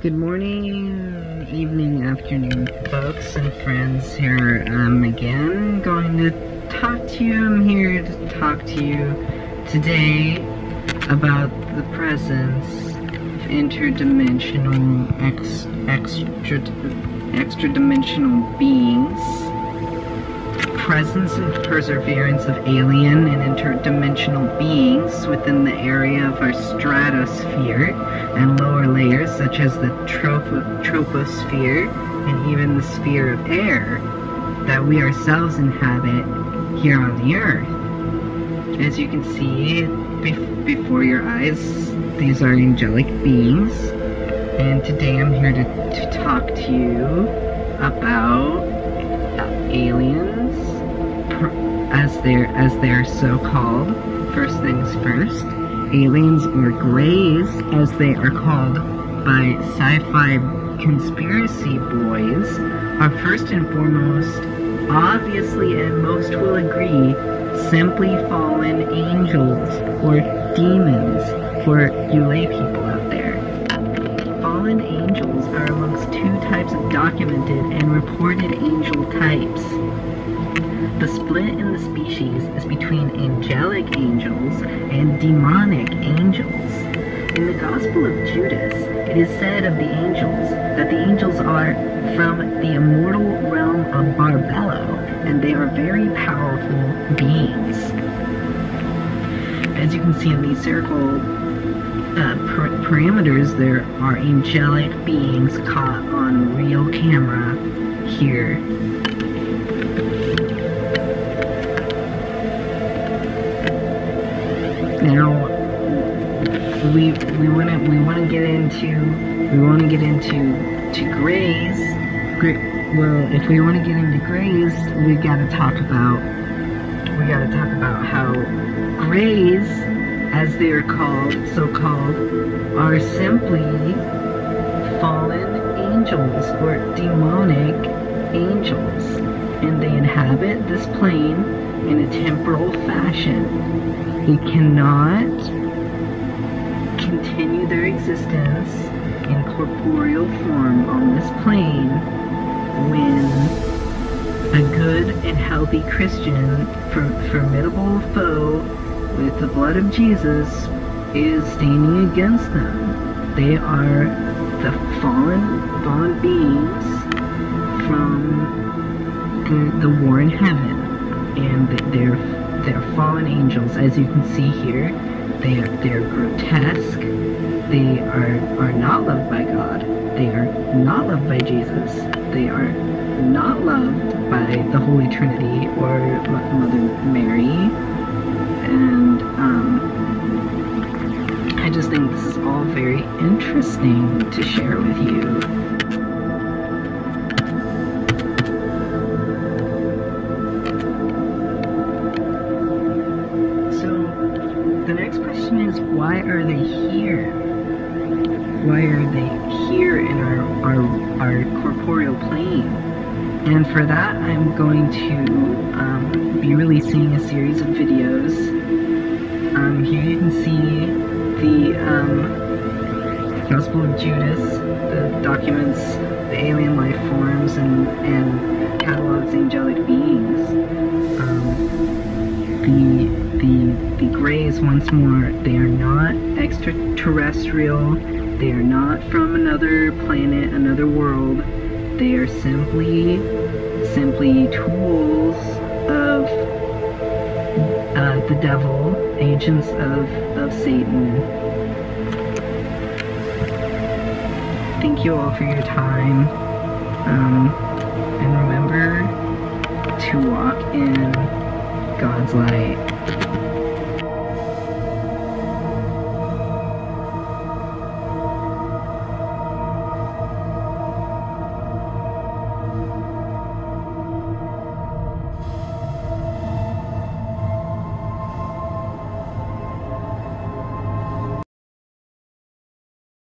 Good morning, evening, afternoon, folks and friends. Here I'm again going to talk to you. I'm here to talk to you today about the presence of interdimensional, ex, extra, extra dimensional beings presence and perseverance of alien and interdimensional beings within the area of our stratosphere and lower layers such as the tropo- troposphere and even the sphere of air that we ourselves inhabit here on the earth. As you can see bef- before your eyes, these are angelic beings, and today I'm here to, to talk to you about aliens as they're as they're so called. First things first, aliens or greys, as they are called by sci-fi conspiracy boys, are first and foremost, obviously and most will agree, simply fallen angels or demons for you lay people out there. Fallen angels are amongst two types of documented and reported angel types. The split in the species is between angelic angels and demonic angels. In the Gospel of Judas, it is said of the angels that the angels are from the immortal realm of Barbelo, and they are very powerful beings. As you can see in these circle uh, per- parameters, there are angelic beings caught on real camera here into we want to get into to grays. Gra- well, if we want to get into grays, we got to talk about we got to talk about how grays, as they are called, so called, are simply fallen angels or demonic angels, and they inhabit this plane in a temporal fashion. They cannot continue their existence in corporeal form on this plane when a good and healthy Christian, formidable foe with the blood of Jesus, is standing against them. They are the fallen, fallen beings from the, the war in heaven, and they're they're fallen angels, as you can see here. They are they're grotesque. They are are not loved by God. They are not loved by Jesus. They are not loved by the Holy Trinity or Mother Mary. And um, I just think this is all very interesting to share with you. Question is why are they here? Why are they here in our, our, our corporeal plane? And for that, I'm going to um, be releasing a series of videos. Um, here you can see the um, Gospel of Judas, the documents the alien life forms and, and catalogs angelic beings. Um, the the the grays once more. They are not extraterrestrial. They are not from another planet another world. They are simply simply tools of uh, the devil agents of of satan. Thank you all for your time. Um, and remember to walk in God's light. Thank you.